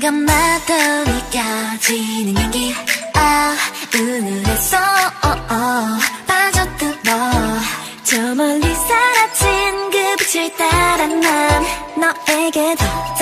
것마다 느껴지는 향기. 아 은은했어 어, 어, 빠져들어 저 멀리 사라진 그 빛을 따라 난 너에게 더